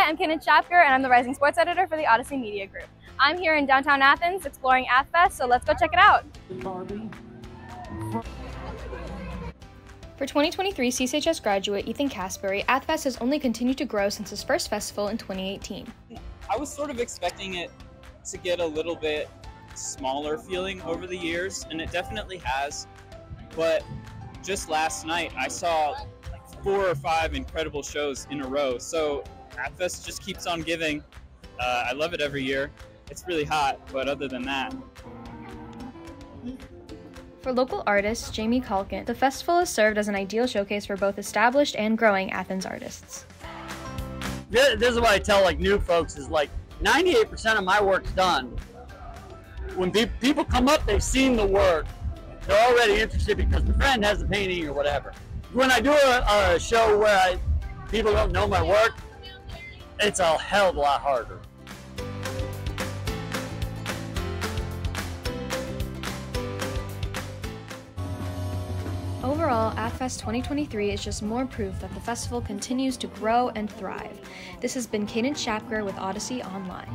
Hi, I'm Cadence Schapker, and I'm the Rising Sports Editor for the Odyssey Media Group. I'm here in downtown Athens exploring AthFest, so let's go check it out. For 2023 CCHS graduate Ethan Casbury, AthFest has only continued to grow since his first festival in 2018. I was sort of expecting it to get a little bit smaller feeling over the years, and it definitely has. But just last night, I saw like four or five incredible shows in a row. So AthFest just keeps on giving. Uh, I love it every year. It's really hot, but other than that, for local artist Jamie Calkin, the festival has served as an ideal showcase for both established and growing Athens artists. This, this is what I tell like new folks is like 98% of my work's done. When pe- people come up, they've seen the work. They're already interested because the friend has the painting or whatever. When I do a, a show where I, people don't know my work, it's a hell of a lot harder. Overall, AthFest 2023 is just more proof that the festival continues to grow and thrive. This has been Cadence Schapker with Odyssey Online.